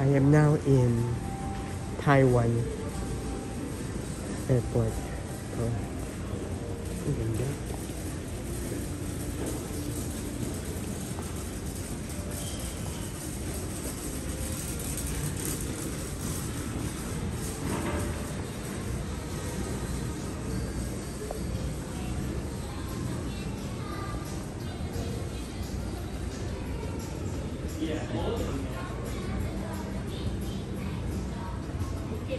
I am now in Taiwan airport. Oh. Ang ganda.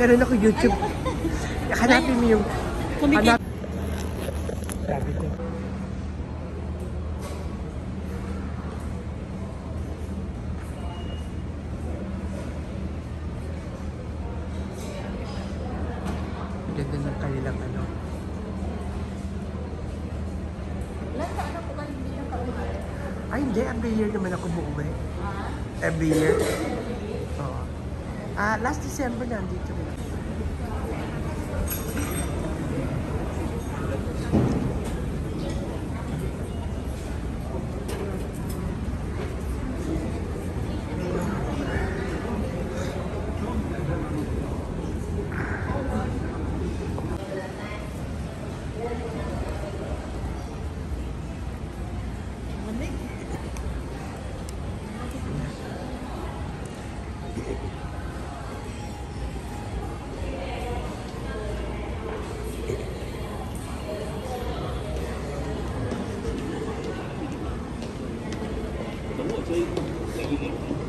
Meron ako YouTube. Hanapin mo yung... Hanap... Sabi ko. Ganda ng kanilang ano. Ay, hindi. Every year naman ako umuwi. Every year. Ah, last December nandito. safely.